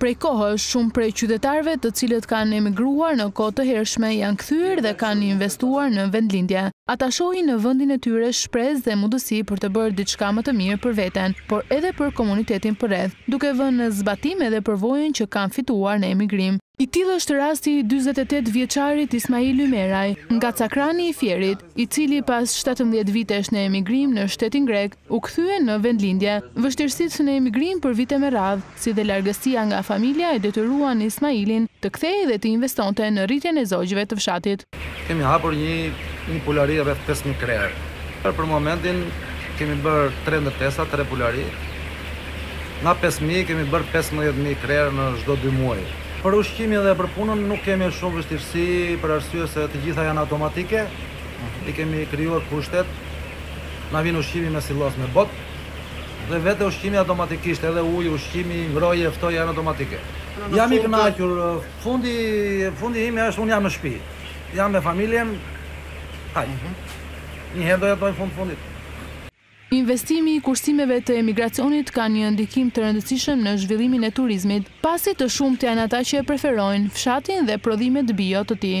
Prej kohësh, shumë prej qytetarëve të cilët kanë emigruar në kohë të hershme janë kthyer dhe kanë investuar në vendlindje. Ata shohin në vendin e tyre shpresë dhe mundësi për të bërë diçka më të mirë për veten, por edhe për komunitetin përreth, duke vënë në zbatim edhe përvojën që kanë fituar në emigrim. I tillë është rasti i dyzet e tetë vjeçarit Ismail Ymeraj, nga Cakrani i Fierit, i cili pas shtatëmbëdhjetë vitesh në emigrim në shtetin grek, u kthye në vendlindje. Vështirësitë në emigrim për vite me radhë, si dhe largësia nga familja e detyruan Ismailin të kthehej dhe të investonte në rritjen e zogjve të fshatit. Kemi hapur një pulari rreth pesë mijë krerë. Për për momentin kemi bërë tre ndërtesa, tre pulari. Nga pesë mijë kemi bërë pesëmbëdhjetë mijë krerë në çdo dy muaj. Për ushqimin dhe për punën nuk kemi shumë vështirësi për arsye se të gjitha janë automatike, i kemi krijuar kushtet, na vjen ushqimi me silos me bot dhe vete ushqimi automatikisht, edhe uji, ushqimi, ngrohje, ftohja janë automatike. Jam i kënaqur. Fundi fundit është unë jam në shpi. Jam me familjen. Aq. Një herë do jetë ai fund fundit. Investimi i kursimeve të emigracionit ka një ndikim të rëndësishëm në zhvillimin e turizmit, pasi të shumtë janë ata që e preferojnë fshatin dhe prodhimet bio të tij.